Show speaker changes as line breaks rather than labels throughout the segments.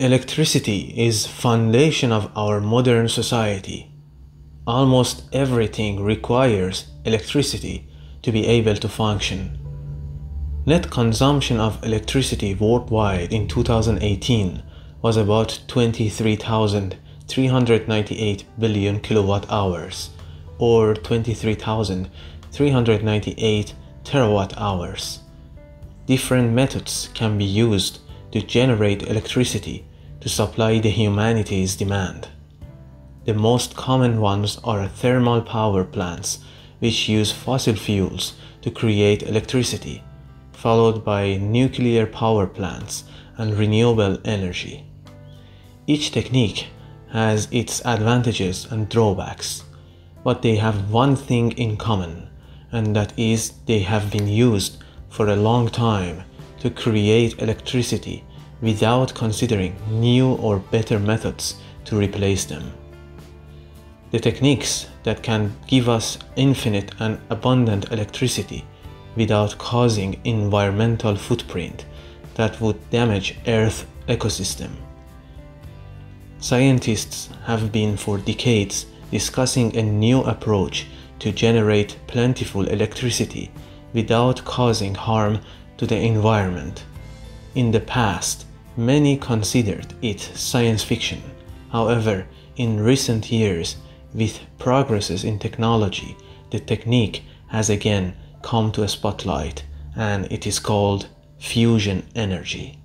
Electricity is foundation of our modern society. Almost everything requires electricity to be able to function. Net consumption of electricity worldwide in 2018 was about 23,398 billion kilowatt hours or 23,398 terawatt hours. Different methods can be used to generate electricity to supply the humanity's demand. The most common ones are thermal power plants, which use fossil fuels to create electricity, followed by nuclear power plants and renewable energy. Each technique has its advantages and drawbacks, but they have one thing in common, and that is they have been used for a long time to create electricity without considering new or better methods to replace them. The techniques that can give us infinite and abundant electricity without causing environmental footprint that would damage Earth ecosystem. Scientists have been for decades discussing a new approach to generate plentiful electricity without causing harm to the environment. In the past, Many considered it science fiction. However, in recent years, with progresses in technology, the technique has again come to a spotlight and it is called fusion energy.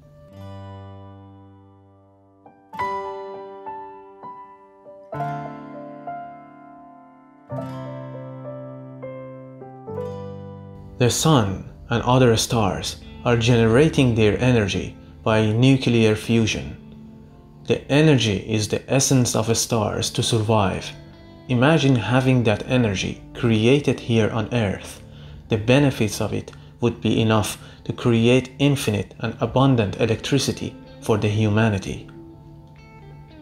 The sun and other stars are generating their energy by nuclear fusion. The energy is the essence of stars to survive. Imagine having that energy created here on Earth. The benefits of it would be enough to create infinite and abundant electricity for the humanity.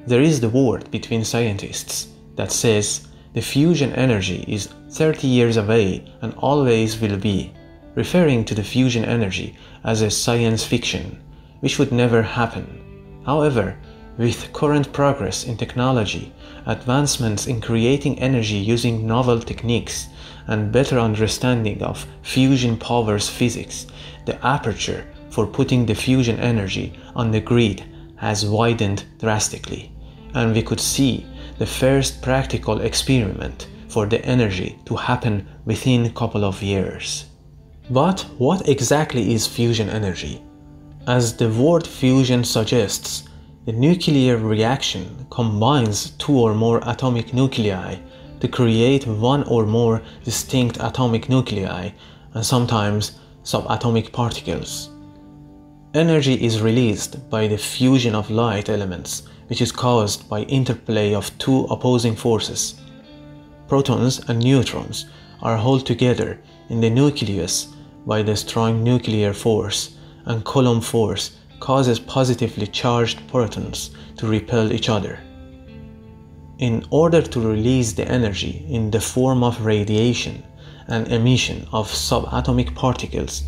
There is the word between scientists that says the fusion energy is 30 years away and always will be, referring to the fusion energy as a science fiction which would never happen. However, with current progress in technology, advancements in creating energy using novel techniques, and better understanding of fusion powers physics, the aperture for putting the fusion energy on the grid has widened drastically, and we could see the first practical experiment for the energy to happen within a couple of years. But what exactly is fusion energy? As the word fusion suggests, the nuclear reaction combines two or more atomic nuclei to create one or more distinct atomic nuclei and sometimes subatomic particles. Energy is released by the fusion of light elements, which is caused by interplay of two opposing forces. Protons and neutrons are held together in the nucleus by the strong nuclear force and Coulomb force causes positively charged protons to repel each other. In order to release the energy in the form of radiation and emission of subatomic particles,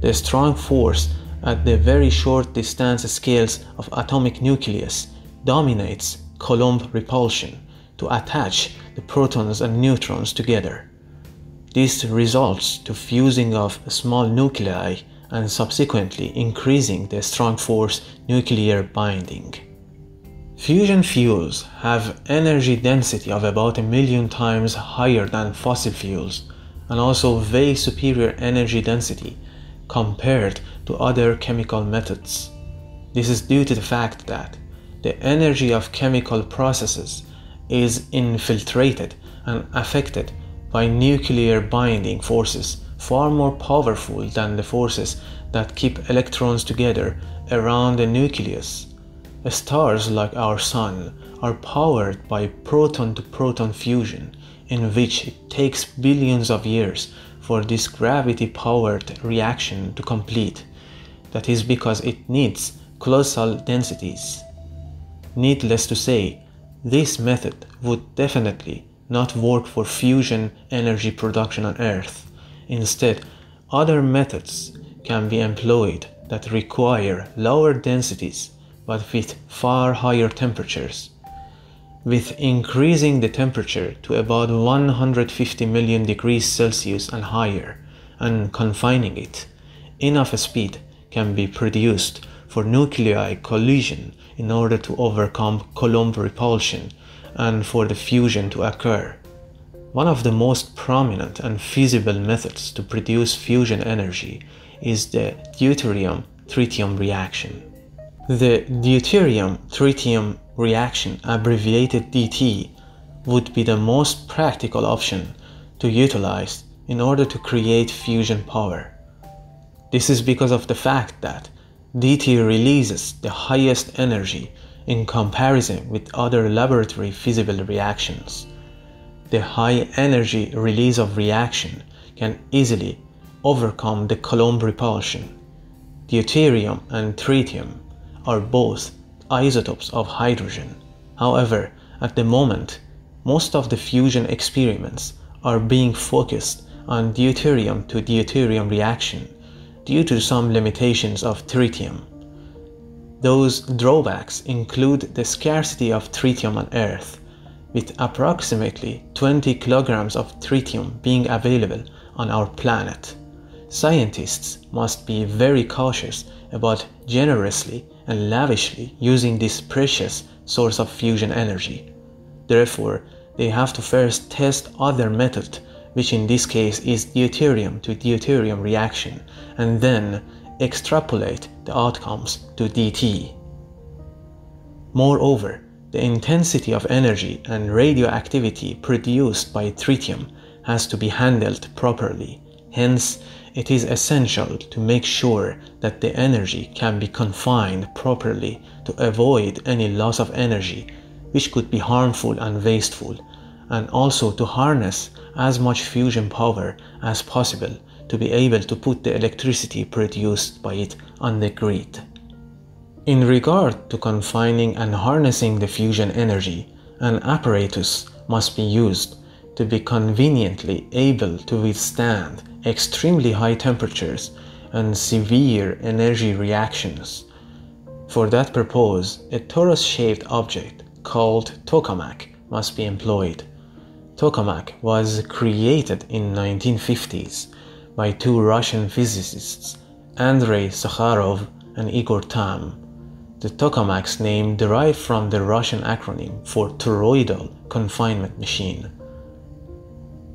the strong force at the very short distance scales of atomic nucleus dominates Coulomb repulsion to attach the protons and neutrons together. This results to fusing of small nuclei and subsequently increasing the strong force nuclear binding. Fusion fuels have energy density of about a million times higher than fossil fuels and also way superior energy density compared to other chemical methods. This is due to the fact that the energy of chemical processes is infiltrated and affected by nuclear binding forces far more powerful than the forces that keep electrons together around the nucleus. Stars like our Sun are powered by proton to proton fusion, in which it takes billions of years for this gravity powered reaction to complete. That is because it needs colossal densities. Needless to say, this method would definitely not work for fusion energy production on Earth. Instead, other methods can be employed that require lower densities but with far higher temperatures. With increasing the temperature to about 150 million degrees Celsius and higher, and confining it, enough speed can be produced for nuclei collision in order to overcome Coulomb repulsion and for the fusion to occur. One of the most prominent and feasible methods to produce fusion energy is the deuterium tritium reaction. The deuterium tritium reaction, abbreviated DT, would be the most practical option to utilize in order to create fusion power. This is because of the fact that DT releases the highest energy in comparison with other laboratory feasible reactions. The high energy release of reaction can easily overcome the Coulomb repulsion. Deuterium and tritium are both isotopes of hydrogen. However, at the moment, most of the fusion experiments are being focused on deuterium to deuterium reaction due to some limitations of tritium. Those drawbacks include the scarcity of tritium on Earth, with approximately 20 kilograms of tritium being available on our planet. Scientists must be very cautious about generously and lavishly using this precious source of fusion energy. Therefore, they have to first test other method, which in this case is deuterium to deuterium reaction, and then extrapolate the outcomes to DT. Moreover, the intensity of energy and radioactivity produced by tritium has to be handled properly. Hence, it is essential to make sure that the energy can be confined properly to avoid any loss of energy which could be harmful and wasteful, and also to harness as much fusion power as possible to be able to put the electricity produced by it on the grid. In regard to confining and harnessing the fusion energy, an apparatus must be used to be conveniently able to withstand extremely high temperatures and severe energy reactions. For that purpose, a torus-shaped object called tokamak must be employed. Tokamak was created in 1950s by two Russian physicists, Andrei Sakharov and Igor Tamm. The tokamak's name derived from the Russian acronym for toroidal confinement machine.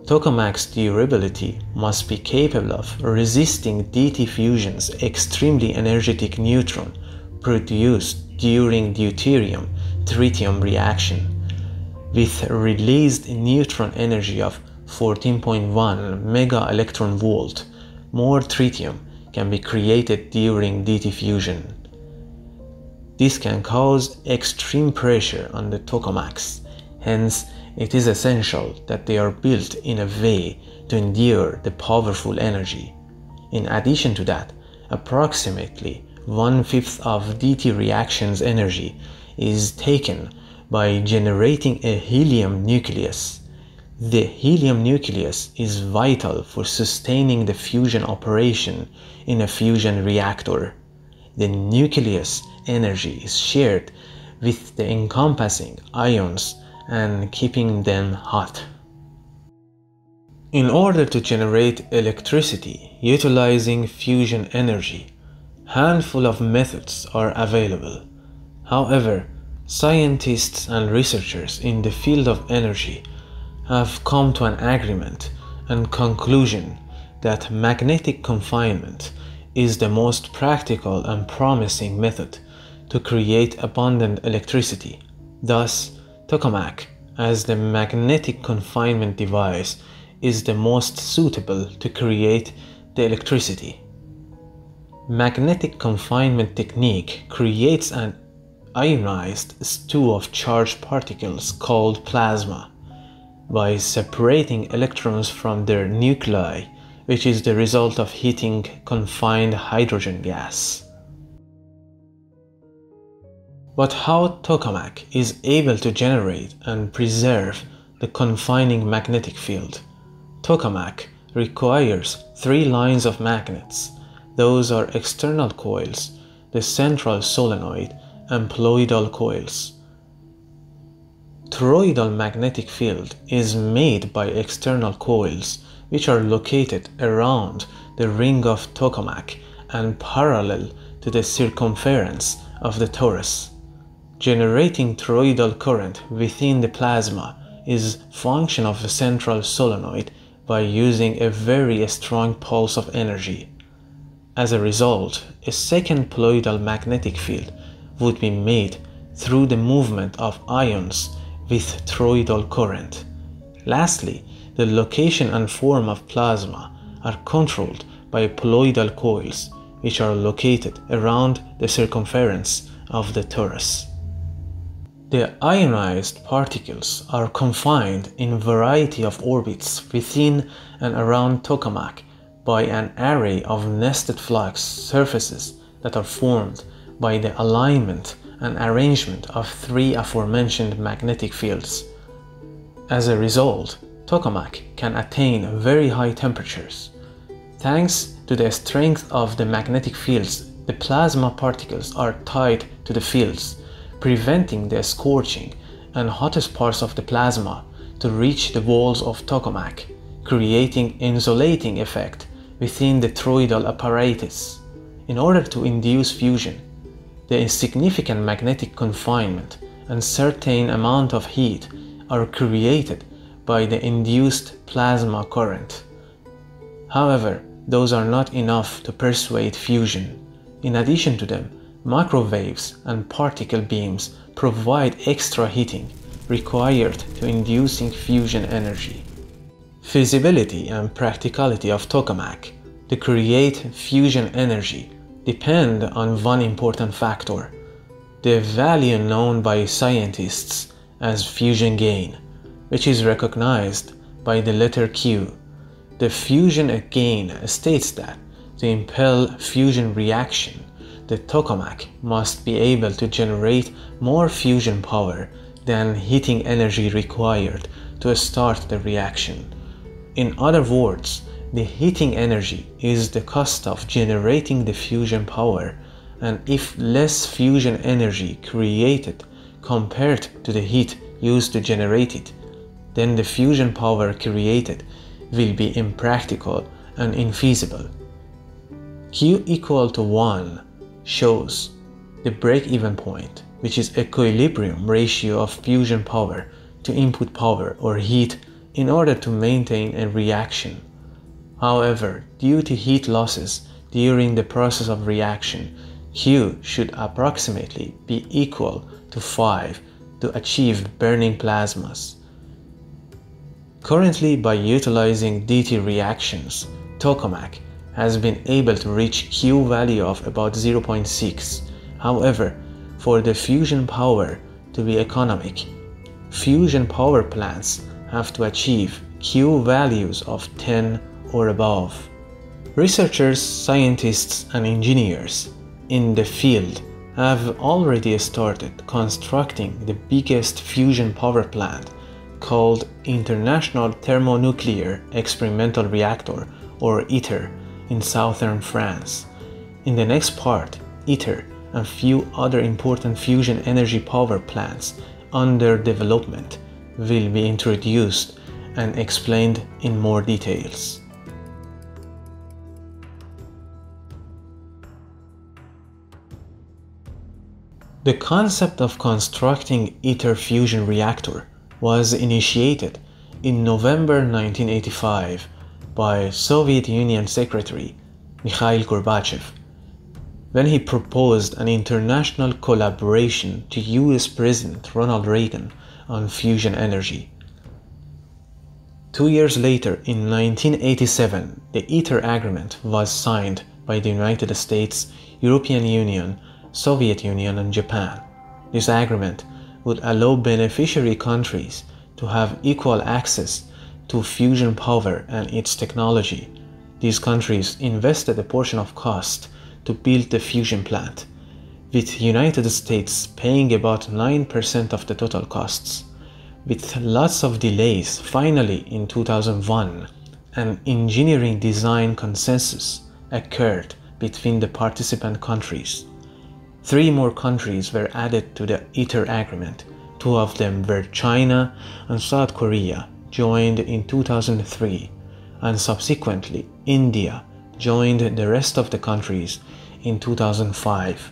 Tokamak's durability must be capable of resisting DT fusion's extremely energetic neutron produced during deuterium tritium reaction with released neutron energy of 14.1 mega electron volt more tritium can be created during DT fusion. This can cause extreme pressure on the tokamaks, hence it is essential that they are built in a way to endure the powerful energy. In addition to that, approximately one-fifth of DT reaction's energy is taken by generating a helium nucleus. The helium nucleus is vital for sustaining the fusion operation in a fusion reactor. The nucleus energy is shared with the encompassing ions and keeping them hot. In order to generate electricity utilizing fusion energy, handful of methods are available. However, scientists and researchers in the field of energy have come to an agreement and conclusion that magnetic confinement is the most practical and promising method to create abundant electricity. Thus, Tokamak as the magnetic confinement device is the most suitable to create the electricity. Magnetic confinement technique creates an ionized stew of charged particles called plasma by separating electrons from their nuclei, which is the result of heating confined hydrogen gas. But how tokamak is able to generate and preserve the confining magnetic field? Tokamak requires three lines of magnets. Those are external coils, the central solenoid, and poloidal coils. Toroidal magnetic field is made by external coils which are located around the ring of tokamak and parallel to the circumference of the torus. Generating toroidal current within the plasma is function of a central solenoid by using a very strong pulse of energy. As a result, a second poloidal magnetic field would be made through the movement of ions with toroidal current. Lastly, the location and form of plasma are controlled by poloidal coils which are located around the circumference of the torus. The ionized particles are confined in a variety of orbits within and around tokamak by an array of nested flux surfaces that are formed by the alignment and arrangement of three aforementioned magnetic fields. As a result, tokamak can attain very high temperatures. Thanks to the strength of the magnetic fields, the plasma particles are tied to the fields, preventing the scorching and hottest parts of the plasma to reach the walls of tokamak, creating insulating effect within the toroidal apparatus. In order to induce fusion, the insignificant magnetic confinement and certain amount of heat are created by the induced plasma current. However, those are not enough to persuade fusion. In addition to them, microwaves and particle beams provide extra heating required to inducing fusion energy. Feasibility and practicality of tokamak to create fusion energy depend on one important factor the value known by scientists as fusion gain, which is recognized by the letter Q. The fusion gain states that to impel fusion reaction, the tokamak must be able to generate more fusion power than heating energy required to start the reaction. In other words, the heating energy is the cost of generating the fusion power and if less fusion energy created compared to the heat used to generate it, then the fusion power created will be impractical and infeasible. Q equal to 1 shows the break-even point, which is equilibrium ratio of fusion power to input power or heat in order to maintain a reaction However, due to heat losses during the process of reaction, Q should approximately be equal to 5 to achieve burning plasmas. Currently, by utilizing DT reactions, tokamak has been able to reach Q value of about 0.6. However, for the fusion power to be economic, fusion power plants have to achieve Q values of 10 or above. Researchers, scientists, and engineers in the field have already started constructing the biggest fusion power plant called International Thermonuclear Experimental Reactor or ITER in southern France. In the next part, ITER and few other important fusion energy power plants under development will be introduced and explained in more details. The concept of constructing ITER fusion reactor was initiated in November 1985 by Soviet Union Secretary Mikhail Gorbachev when he proposed an international collaboration to US President Ronald Reagan on fusion energy. Two years later, in 1987, the ITER agreement was signed by the United States, European Union, Soviet Union and Japan. This agreement would allow beneficiary countries to have equal access to fusion power and its technology. These countries invested a portion of cost to build the fusion plant, with United States paying about 9% of the total costs. With lots of delays, finally in 2001, an engineering design consensus occurred between the participant countries. Three more countries were added to the ITER agreement. Two of them were China and South Korea, joined in 2003, and subsequently India joined the rest of the countries in 2005.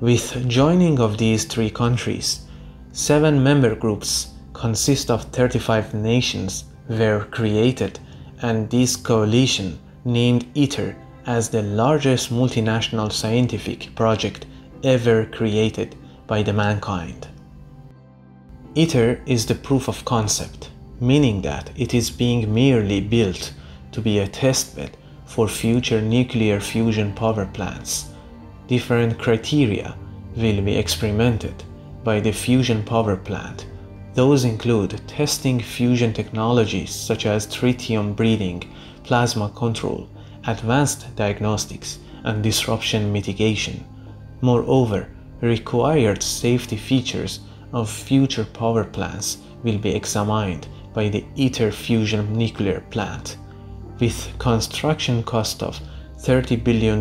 With joining of these three countries, seven member groups consist of 35 nations were created and this coalition named ITER as the largest multinational scientific project ever created by the mankind. ITER is the proof of concept, meaning that it is being merely built to be a testbed for future nuclear fusion power plants. Different criteria will be experimented by the fusion power plant. Those include testing fusion technologies such as tritium breeding, plasma control, advanced diagnostics, and disruption mitigation. Moreover, required safety features of future power plants will be examined by the ITER fusion nuclear plant. With construction cost of $30 billion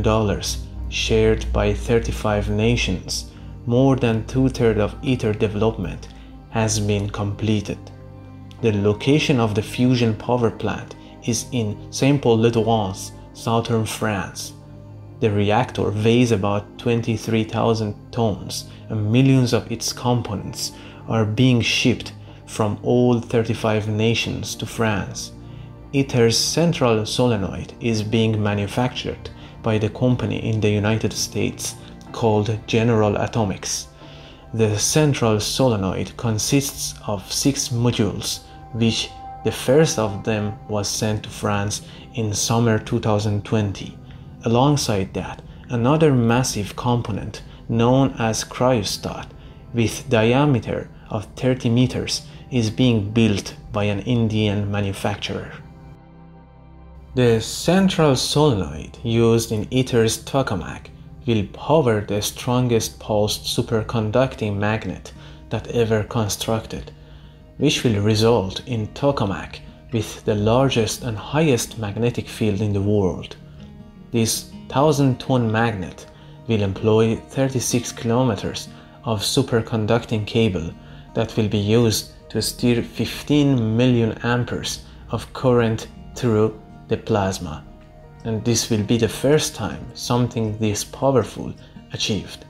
shared by 35 nations, more than two-thirds of ITER development has been completed. The location of the fusion power plant is in Saint-Paul-de-Douai, southern France. The reactor weighs about 23,000 tons and millions of its components are being shipped from all 35 nations to France. ITER's central solenoid is being manufactured by the company in the United States called General Atomics. The central solenoid consists of six modules, which the first of them was sent to France in summer 2020. Alongside that, another massive component known as cryostat with diameter of 30 meters is being built by an Indian manufacturer. The central solenoid used in ITER's tokamak will power the strongest pulsed superconducting magnet that ever constructed which will result in tokamak with the largest and highest magnetic field in the world. This 1000 ton magnet will employ 36 kilometers of superconducting cable that will be used to steer 15 million amperes of current through the plasma. And this will be the first time something this powerful achieved.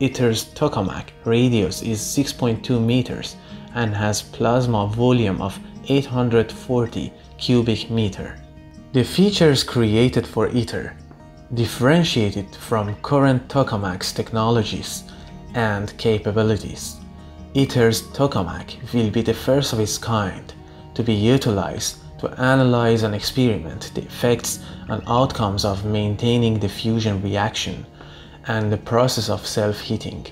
ITER's tokamak radius is 6.2 meters and has plasma volume of 840 cubic meter. The features created for ITER differentiated from current tokamaks technologies and capabilities. ITER's tokamak will be the first of its kind to be utilized to analyze and experiment the effects and outcomes of maintaining the fusion reaction and the process of self-heating.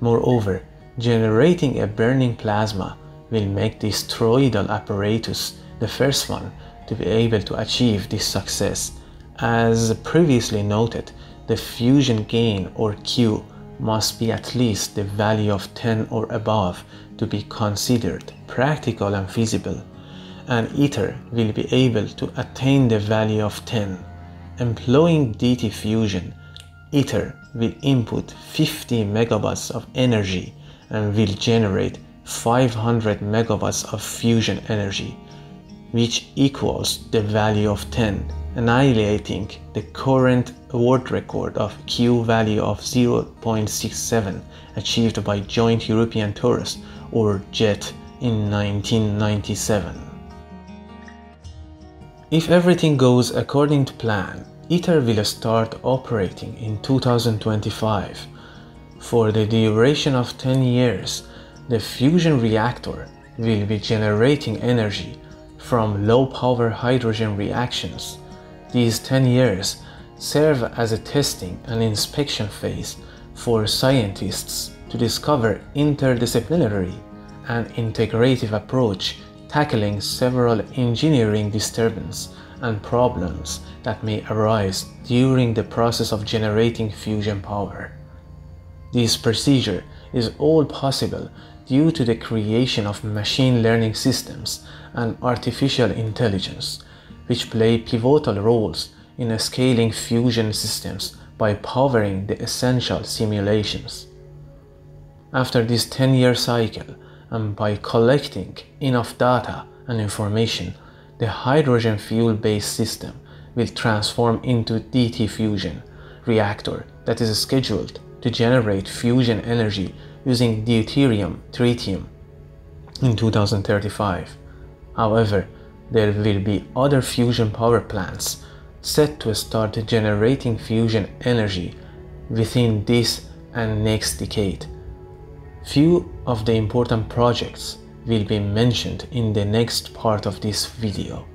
Moreover, Generating a burning plasma will make this toroidal apparatus the first one to be able to achieve this success. As previously noted, the fusion gain or Q must be at least the value of 10 or above to be considered practical and feasible, An ITER will be able to attain the value of 10. Employing DT fusion, ITER will input 50 megawatts of energy and will generate 500 megawatts of fusion energy, which equals the value of 10, annihilating the current world record of Q value of 0.67 achieved by Joint European Torus or JET in 1997. If everything goes according to plan, ITER will start operating in 2025 for the duration of 10 years, the fusion reactor will be generating energy from low-power hydrogen reactions. These 10 years serve as a testing and inspection phase for scientists to discover interdisciplinary and integrative approach tackling several engineering disturbance and problems that may arise during the process of generating fusion power. This procedure is all possible due to the creation of machine learning systems and artificial intelligence, which play pivotal roles in scaling fusion systems by powering the essential simulations. After this 10 year cycle, and by collecting enough data and information, the hydrogen fuel based system will transform into DT fusion reactor that is scheduled to generate fusion energy using deuterium tritium in 2035. However, there will be other fusion power plants set to start generating fusion energy within this and next decade. Few of the important projects will be mentioned in the next part of this video.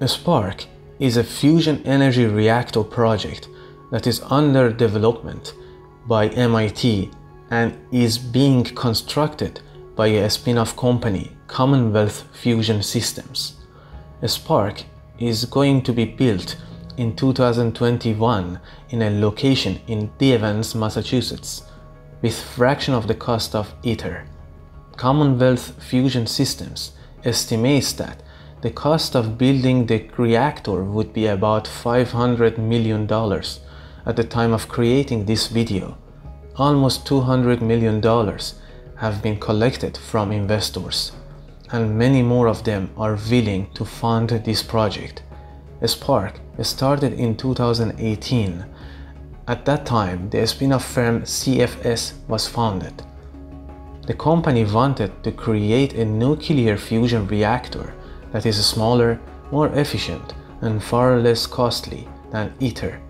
SPARC is a fusion energy reactor project that is under development by MIT and is being constructed by a spin-off company, Commonwealth Fusion Systems. A SPARC is going to be built in 2021 in a location in Devens, Massachusetts, with fraction of the cost of ITER. Commonwealth Fusion Systems estimates that the cost of building the reactor would be about $500 million at the time of creating this video. Almost $200 million have been collected from investors, and many more of them are willing to fund this project. SPARC started in 2018. At that time, the spin-off firm CFS was founded. The company wanted to create a nuclear fusion reactor that is smaller, more efficient, and far less costly than ITER.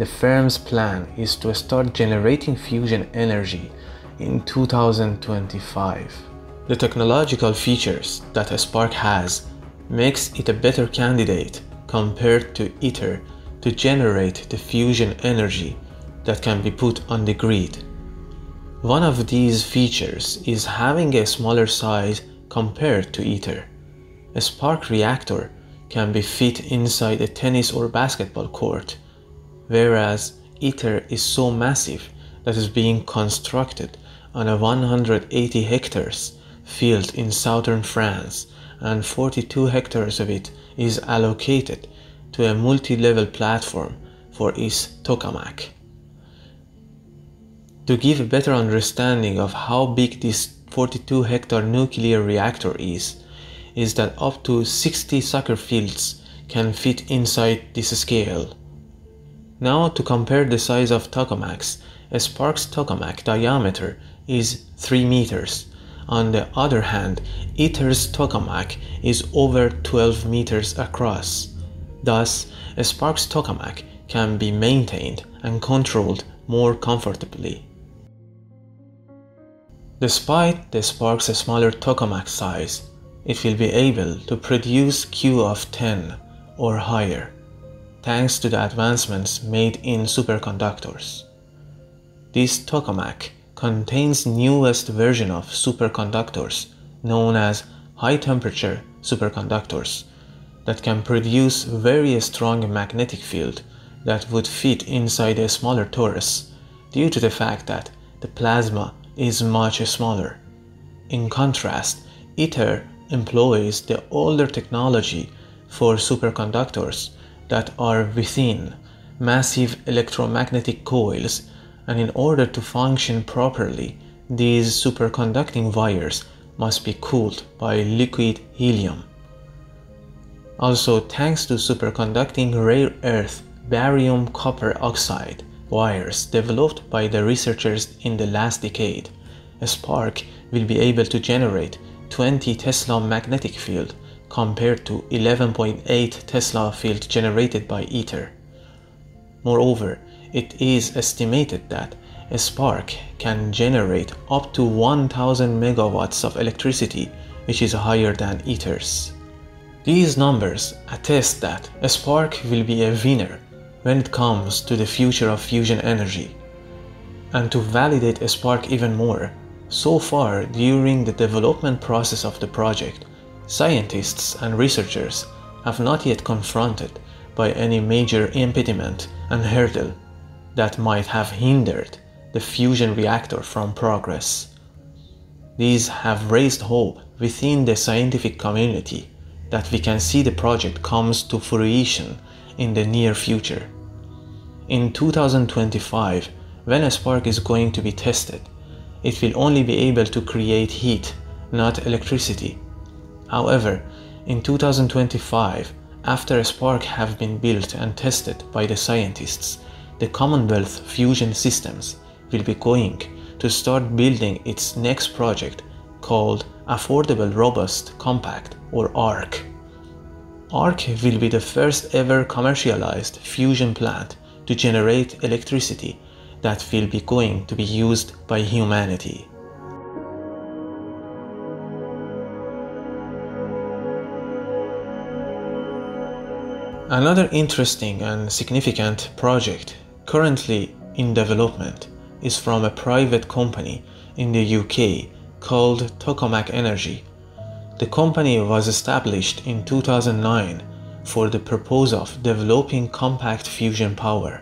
The firm's plan is to start generating fusion energy in 2025. The technological features that a SPARC has makes it a better candidate compared to ITER to generate the fusion energy that can be put on the grid. One of these features is having a smaller size compared to ITER. A SPARC reactor can be fit inside a tennis or basketball court, whereas ITER is so massive that is being constructed on a 180 hectares field in southern France and 42 hectares of it is allocated to a multi-level platform for its tokamak. To give a better understanding of how big this 42 hectare nuclear reactor is, is that up to 60 soccer fields can fit inside this scale. Now to compare the size of tokamaks, a SPARC's tokamak diameter is 3 meters. On the other hand, ITER's tokamak is over 12 meters across. Thus, a SPARC's tokamak can be maintained and controlled more comfortably. Despite the SPARC's smaller tokamak size, it will be able to produce Q of 10 or higher, thanks to the advancements made in superconductors. This tokamak contains newest version of superconductors known as high temperature superconductors that can produce very strong magnetic field that would fit inside a smaller torus due to the fact that the plasma is much smaller. In contrast, ITER employs the older technology for superconductors that are within massive electromagnetic coils and in order to function properly these superconducting wires must be cooled by liquid helium. Also thanks to superconducting rare earth barium copper oxide wires developed by the researchers in the last decade, a SPARC will be able to generate 20 Tesla magnetic field compared to 11.8 Tesla field generated by ITER. Moreover, it is estimated that a SPARC can generate up to 1000 megawatts of electricity, which is higher than ITER's. These numbers attest that a SPARC will be a winner when it comes to the future of fusion energy. And to validate a SPARC even more, so far, during the development process of the project, scientists and researchers have not yet confronted by any major impediment and hurdle that might have hindered the fusion reactor from progress. These have raised hope within the scientific community that we can see the project comes to fruition in the near future. In 2025, when a SPARC is going to be tested, it will only be able to create heat, not electricity. However, in 2025, after a SPARC have been built and tested by the scientists, the Commonwealth Fusion Systems will be going to start building its next project called Affordable Robust Compact or ARC. ARC will be the first ever commercialized fusion plant to generate electricity that will be going to be used by humanity. Another interesting and significant project currently in development is from a private company in the UK called Tokamak Energy. The company was established in 2009 for the purpose of developing compact fusion power.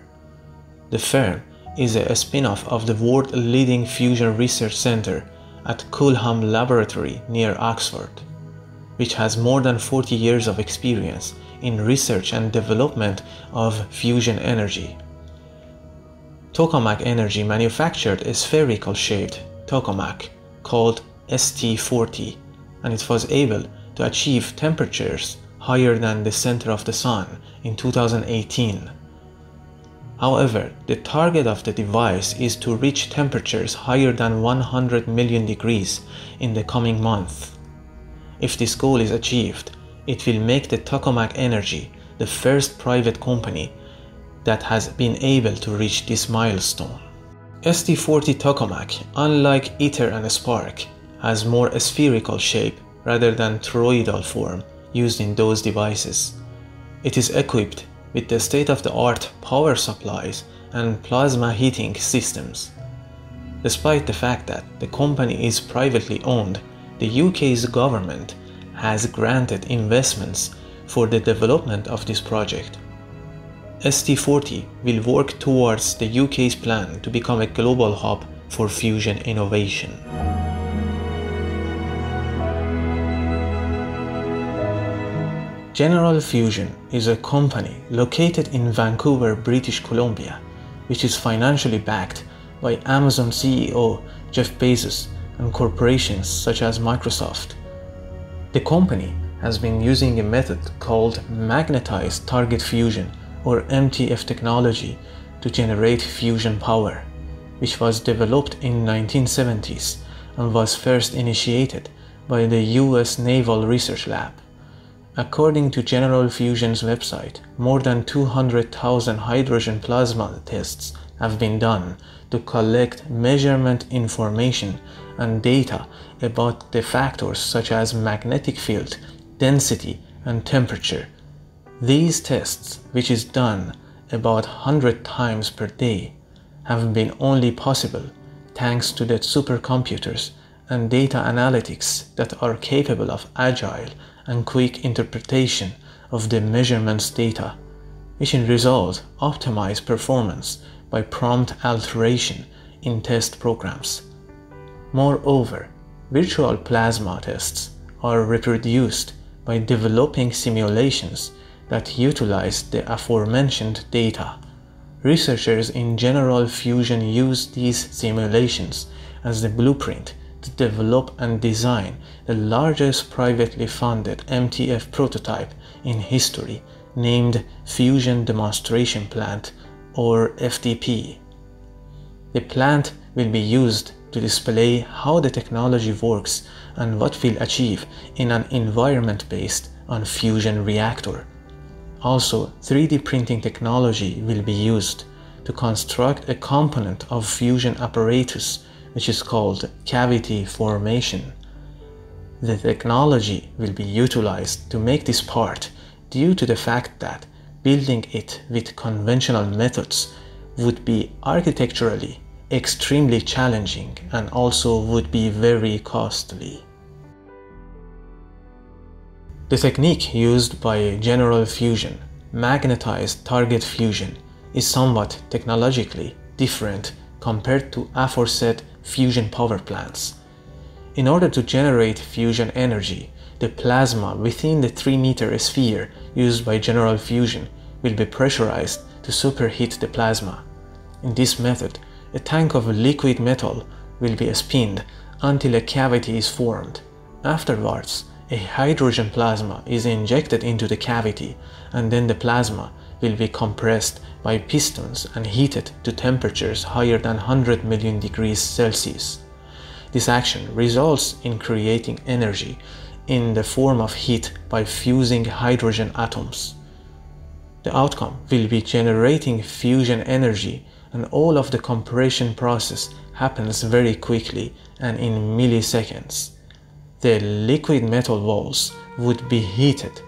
The firm is a spin-off of the world-leading fusion research center at Culham Laboratory near Oxford, which has more than 40 years of experience in research and development of fusion energy. Tokamak Energy manufactured a spherical shaped tokamak called ST40 and it was able to achieve temperatures higher than the center of the sun in 2018. However, the target of the device is to reach temperatures higher than 100 million degrees in the coming month. If this goal is achieved, it will make the Tokamak Energy the first private company that has been able to reach this milestone. ST40 Tokamak, unlike ITER and SPARC, has more spherical shape rather than toroidal form used in those devices. It is equipped with the state-of-the-art power supplies and plasma heating systems. Despite the fact that the company is privately owned, the UK's government has granted investments for the development of this project. ST40 will work towards the UK's plan to become a global hub for fusion innovation. General Fusion is a company located in Vancouver, British Columbia, which is financially backed by Amazon CEO Jeff Bezos and corporations such as Microsoft. The company has been using a method called magnetized target fusion or MTF technology to generate fusion power, which was developed in 1970s and was first initiated by the US Naval Research Lab. According to General Fusion's website, more than 200,000 hydrogen plasma tests have been done to collect measurement information and data about the factors such as magnetic field, density, and temperature. These tests, which is done about 100 times per day, have been only possible thanks to the supercomputers and data analytics that are capable of agile and quick interpretation of the measurements data, which in result optimize performance by prompt alteration in test programs. Moreover, virtual plasma tests are reproduced by developing simulations that utilize the aforementioned data. Researchers in General Fusion use these simulations as the blueprint to develop and design the largest privately funded MTF prototype in history named Fusion Demonstration Plant or FDP. The plant will be used to display how the technology works and what we'll achieve in an environment based on fusion reactor. Also, 3D printing technology will be used to construct a component of fusion apparatus which is called cavity formation. The technology will be utilized to make this part due to the fact that building it with conventional methods would be architecturally extremely challenging and also would be very costly. The technique used by General Fusion, magnetized target fusion, is somewhat technologically different compared to aforesaid fusion power plants. In order to generate fusion energy, the plasma within the 3 meter sphere used by general fusion will be pressurized to superheat the plasma. In this method, a tank of liquid metal will be spinned until a cavity is formed. Afterwards, a hydrogen plasma is injected into the cavity and then the plasma will be compressed by pistons and heated to temperatures higher than 100 million degrees Celsius. This action results in creating energy in the form of heat by fusing hydrogen atoms. The outcome will be generating fusion energy and all of the compression process happens very quickly and in milliseconds. The liquid metal walls would be heated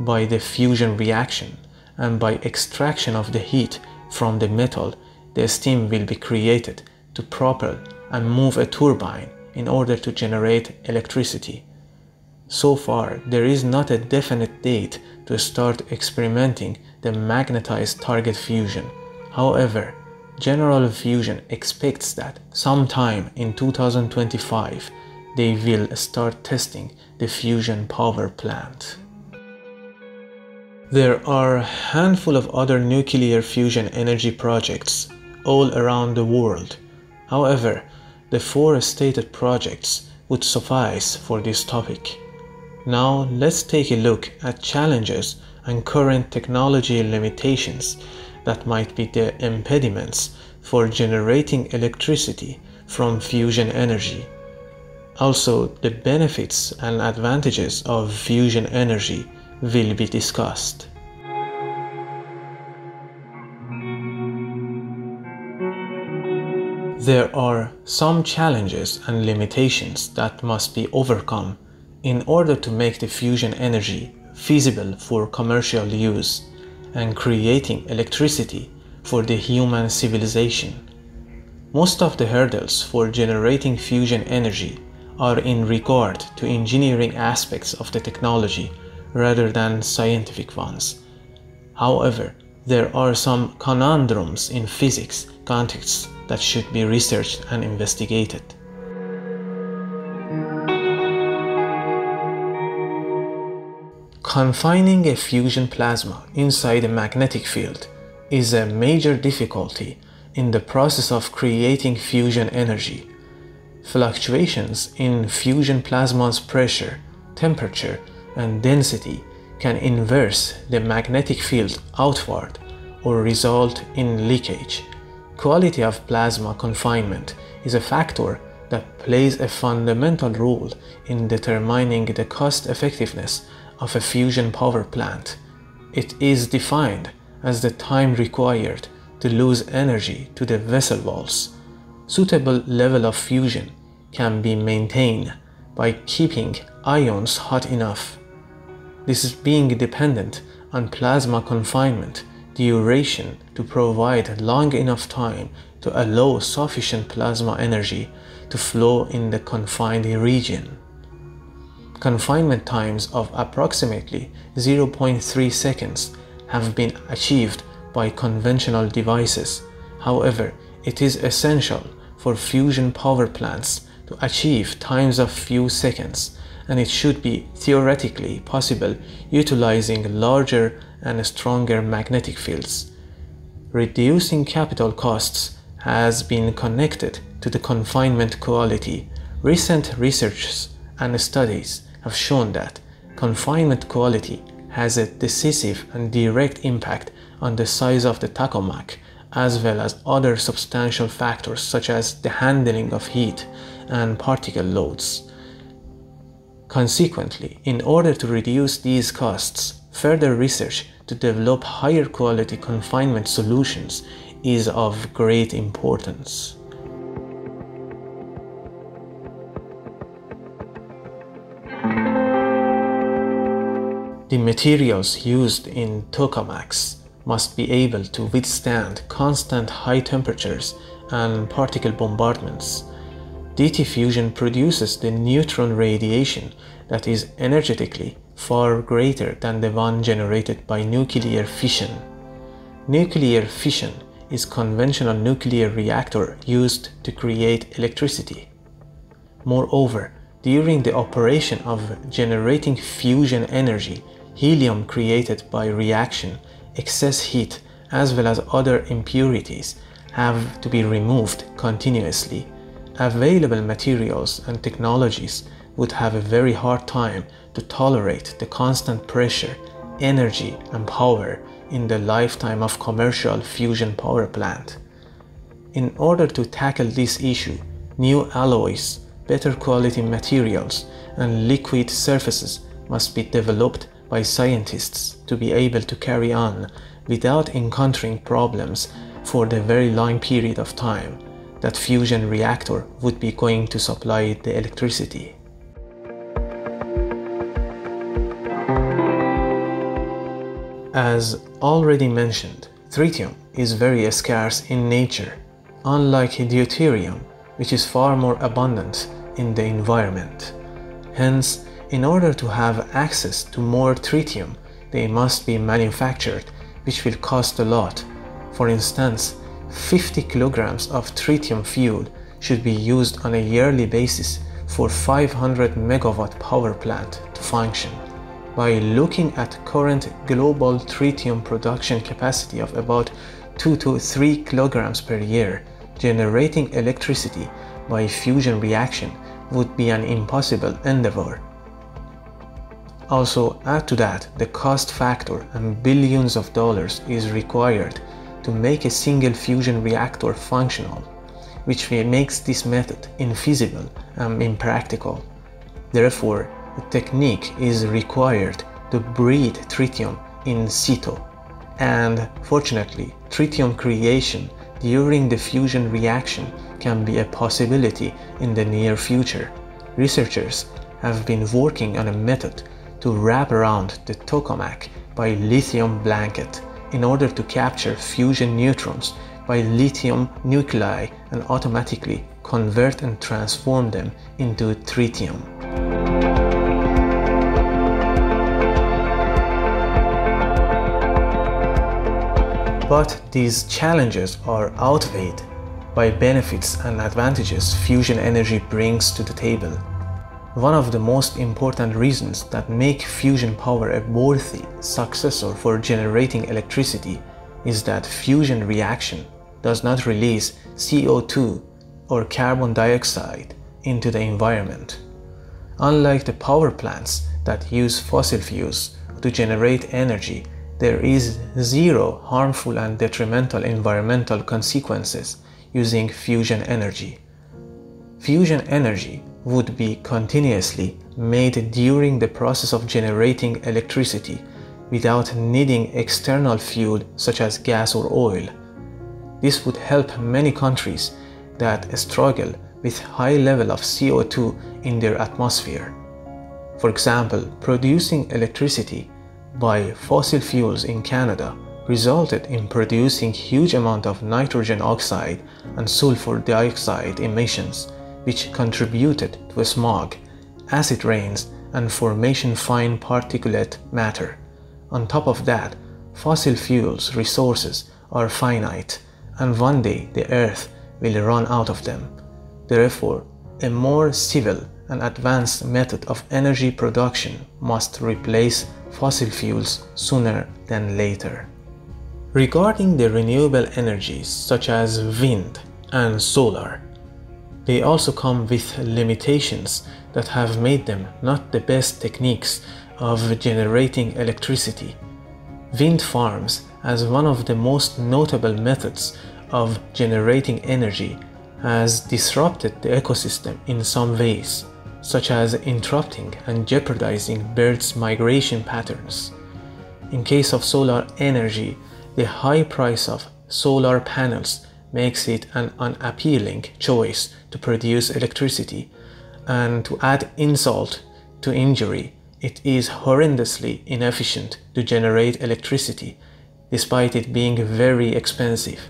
by the fusion reaction and by extraction of the heat from the metal, the steam will be created to propel and move a turbine in order to generate electricity. So far, there is not a definite date to start experimenting the magnetized target fusion. However, General Fusion expects that sometime in 2025 they will start testing the fusion power plant. There are a handful of other nuclear fusion energy projects all around the world. However, the four stated projects would suffice for this topic. Now let's take a look at challenges and current technology limitations that might be the impediments for generating electricity from fusion energy. Also, the benefits and advantages of fusion energy will be discussed. There are some challenges and limitations that must be overcome in order to make the fusion energy feasible for commercial use and creating electricity for the human civilization. Most of the hurdles for generating fusion energy are in regard to engineering aspects of the technology rather than scientific ones. However, there are some conundrums in physics contexts that should be researched and investigated. Confining a fusion plasma inside a magnetic field is a major difficulty in the process of creating fusion energy. Fluctuations in fusion plasma's pressure, temperature, and density can inverse the magnetic field outward or result in leakage. Quality of plasma confinement is a factor that plays a fundamental role in determining the cost effectiveness of a fusion power plant. It is defined as the time required to lose energy to the vessel walls. Suitable level of fusion can be maintained by keeping ions hot enough this is being dependent on plasma confinement duration to provide long enough time to allow sufficient plasma energy to flow in the confined region. Confinement times of approximately 0.3 seconds have been achieved by conventional devices. However, it is essential for fusion power plants to achieve times of few seconds and it should be theoretically possible utilizing larger and stronger magnetic fields. Reducing capital costs has been connected to the confinement quality. Recent research and studies have shown that confinement quality has a decisive and direct impact on the size of the tokamak as well as other substantial factors such as the handling of heat and particle loads. Consequently, in order to reduce these costs, further research to develop higher quality confinement solutions is of great importance. The materials used in tokamaks must be able to withstand constant high temperatures and particle bombardments DT fusion produces the neutron radiation that is energetically far greater than the one generated by nuclear fission. Nuclear fission is conventional nuclear reactor used to create electricity. Moreover, during the operation of generating fusion energy, helium created by reaction, excess heat, as well as other impurities have to be removed continuously. Available materials and technologies would have a very hard time to tolerate the constant pressure, energy, and power in the lifetime of commercial fusion power plant. In order to tackle this issue, new alloys, better quality materials, and liquid surfaces must be developed by scientists to be able to carry on without encountering problems for the very long period of time that fusion reactor would be going to supply the electricity. As already mentioned, tritium is very scarce in nature, unlike deuterium, which is far more abundant in the environment. Hence, in order to have access to more tritium, they must be manufactured, which will cost a lot. For instance, 50 kilograms of tritium fuel should be used on a yearly basis for 500 megawatt power plant to function. By looking at current global tritium production capacity of about 2 to 3 kilograms per year, generating electricity by fusion reaction would be an impossible endeavor. Also, add to that the cost factor and billions of dollars is required to make a single fusion reactor functional, which makes this method infeasible and impractical. Therefore, a technique is required to breed tritium in situ. And fortunately, tritium creation during the fusion reaction can be a possibility in the near future. Researchers have been working on a method to wrap around the tokamak by lithium blanket in order to capture fusion neutrons by lithium nuclei and automatically convert and transform them into tritium. But these challenges are outweighed by benefits and advantages fusion energy brings to the table. One of the most important reasons that make fusion power a worthy successor for generating electricity is that fusion reaction does not release CO2 or carbon dioxide into the environment. Unlike the power plants that use fossil fuels to generate energy, there is zero harmful and detrimental environmental consequences using fusion energy. Fusion energy would be continuously made during the process of generating electricity without needing external fuel such as gas or oil. This would help many countries that struggle with high level of CO2 in their atmosphere. For example, producing electricity by fossil fuels in Canada resulted in producing huge amount of nitrogen oxide and sulfur dioxide emissions which contributed to smog, acid rains, and formation fine particulate matter. On top of that, fossil fuels resources are finite, and one day the Earth will run out of them. Therefore, a more civil and advanced method of energy production must replace fossil fuels sooner than later. Regarding the renewable energies such as wind and solar, they also come with limitations that have made them not the best techniques of generating electricity. Wind farms, as one of the most notable methods of generating energy, has disrupted the ecosystem in some ways, such as interrupting and jeopardizing birds' migration patterns. In case of solar energy, the high price of solar panels makes it an unappealing choice to produce electricity, and to add insult to injury, it is horrendously inefficient to generate electricity, despite it being very expensive.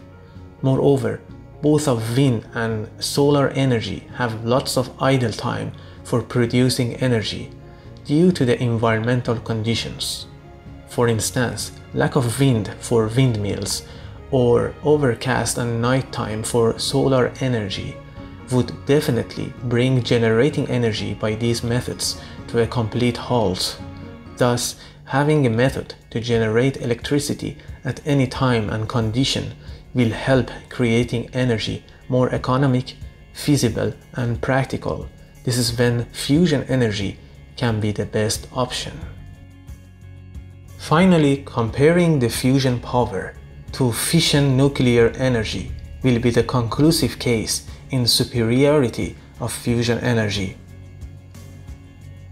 Moreover, both of wind and solar energy have lots of idle time for producing energy due to the environmental conditions. For instance, lack of wind for windmills or overcast and nighttime for solar energy would definitely bring generating energy by these methods to a complete halt. Thus, having a method to generate electricity at any time and condition will help creating energy more economic, feasible and practical. This is when fusion energy can be the best option. Finally, comparing the fusion power to fission nuclear energy will be the conclusive case in superiority of fusion energy.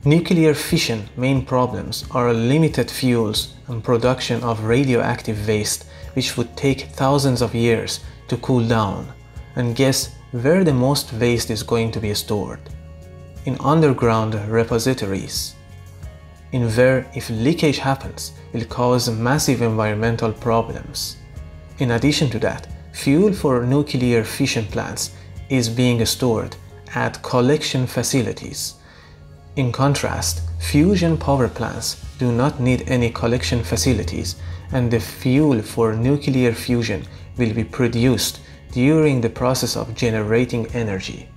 Nuclear fission main problems are limited fuels and production of radioactive waste which would take thousands of years to cool down. And guess where the most waste is going to be stored? In underground repositories. In where if leakage happens will cause massive environmental problems. In addition to that, fuel for nuclear fission plants is being stored at collection facilities. In contrast, fusion power plants do not need any collection facilities and the fuel for nuclear fusion will be produced during the process of generating energy.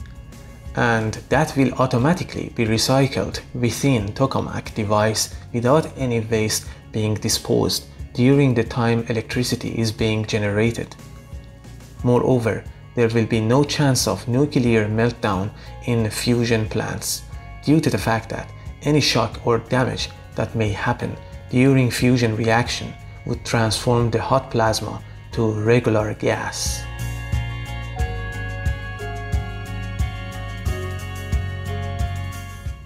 And that will automatically be recycled within tokamak device without any waste being disposed during the time electricity is being generated. Moreover, there will be no chance of nuclear meltdown in fusion plants due to the fact that any shock or damage that may happen during fusion reaction would transform the hot plasma to regular gas.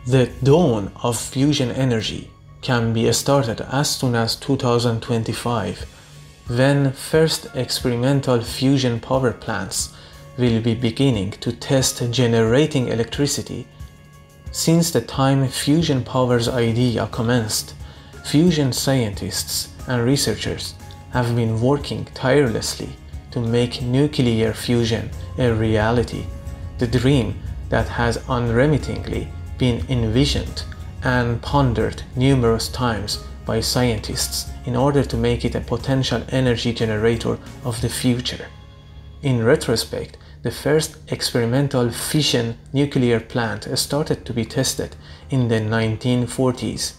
The dawn of fusion energy can be started as soon as 2025 when first experimental fusion power plants will be beginning to test generating electricity. Since the time fusion power's idea commenced, fusion scientists and researchers have been working tirelessly to make nuclear fusion a reality, the dream that has unremittingly been envisioned and pondered numerous times by scientists in order to make it a potential energy generator of the future. In retrospect, the first experimental fission nuclear plant started to be tested in the 1940s.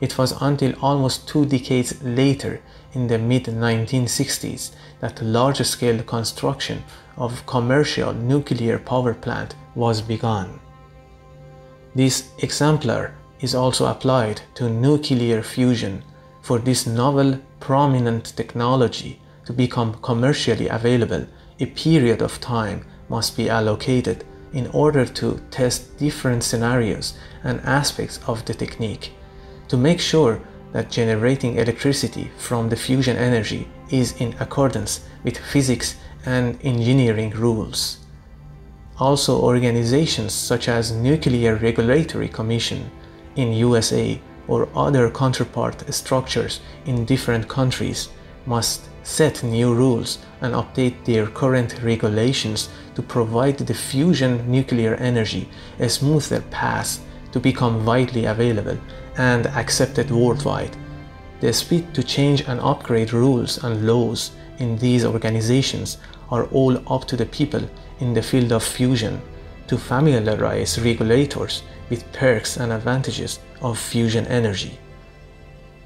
It was until almost two decades later, in the mid 1960s, that large scale construction of commercial nuclear power plant was begun. This exemplar is also applied to nuclear fusion for this novel prominent technology to become commercially available a period of time must be allocated in order to test different scenarios and aspects of the technique to make sure that generating electricity from the fusion energy is in accordance with physics and engineering rules. Also organizations such as Nuclear Regulatory Commission in USA or other counterpart structures in different countries must set new rules and update their current regulations to provide the fusion nuclear energy a smoother path to become widely available and accepted worldwide. The speed to change and upgrade rules and laws in these organizations are all up to the people in the field of fusion to familiarize regulators with perks and advantages of fusion energy.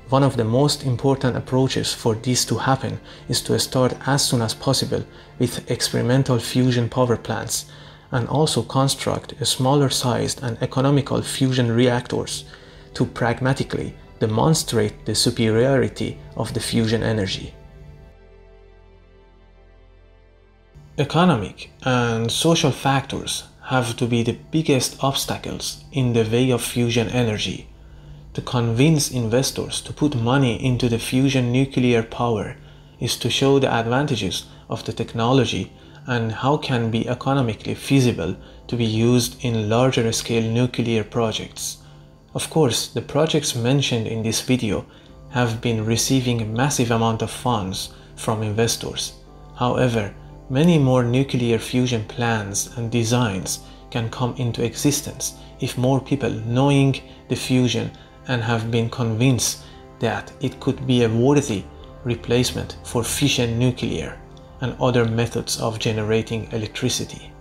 One of the most important approaches for this to happen is to start as soon as possible with experimental fusion power plants and also construct smaller sized and economical fusion reactors to pragmatically demonstrate the superiority of the fusion energy. Economic and social factors have to be the biggest obstacles in the way of fusion energy. To convince investors to put money into the fusion nuclear power is to show the advantages of the technology and how can be economically feasible to be used in larger scale nuclear projects. Of course, the projects mentioned in this video have been receiving a massive amount of funds from investors. However, Many more nuclear fusion plans and designs can come into existence if more people knowing the fusion and have been convinced that it could be a worthy replacement for fission nuclear and other methods of generating electricity.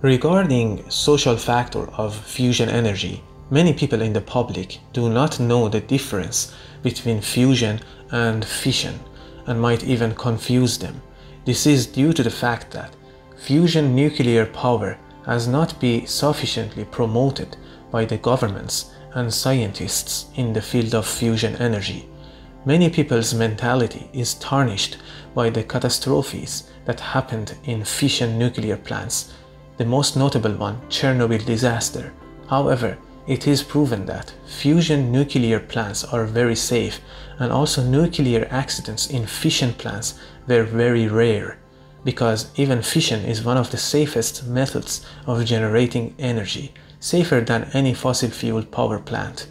Regarding social factor of fusion energy, many people in the public do not know the difference between fusion and fission and might even confuse them. This is due to the fact that fusion nuclear power has not been sufficiently promoted by the governments and scientists in the field of fusion energy. Many people's mentality is tarnished by the catastrophes that happened in fission nuclear plants, the most notable one, Chernobyl disaster. However, it is proven that fusion nuclear plants are very safe and also nuclear accidents in fission plants were very rare because even fission is one of the safest methods of generating energy, safer than any fossil fuel power plant.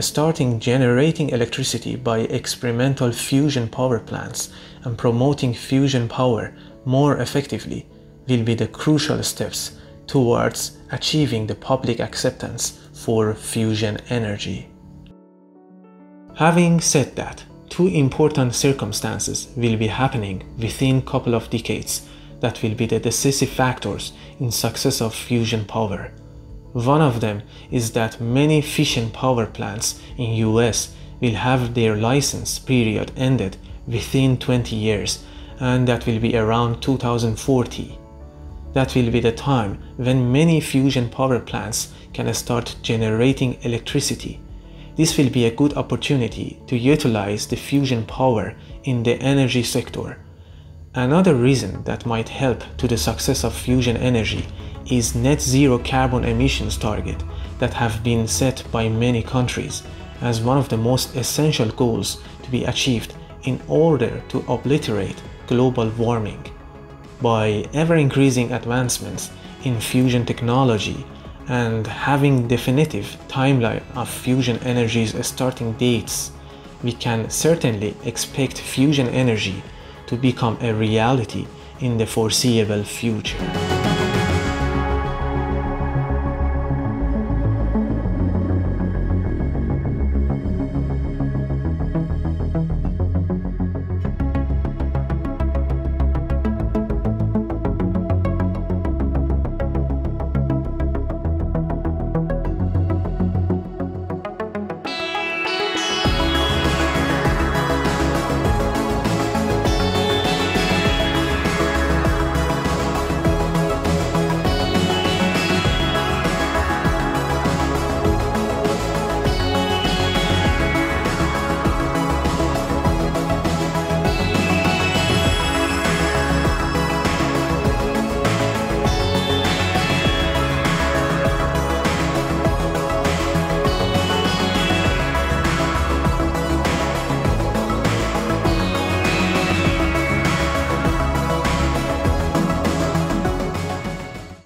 Starting generating electricity by experimental fusion power plants and promoting fusion power more effectively will be the crucial steps towards achieving the public acceptance for fusion energy. Having said that, two important circumstances will be happening within couple of decades that will be the decisive factors in success of fusion power. One of them is that many fission power plants in US will have their license period ended within 20 years and that will be around 2040. That will be the time when many fusion power plants can start generating electricity. This will be a good opportunity to utilize the fusion power in the energy sector. Another reason that might help to the success of fusion energy is net zero carbon emissions target that have been set by many countries as one of the most essential goals to be achieved in order to obliterate global warming by ever increasing advancements in fusion technology and having definitive timeline of fusion energy's starting dates, we can certainly expect fusion energy to become a reality in the foreseeable future.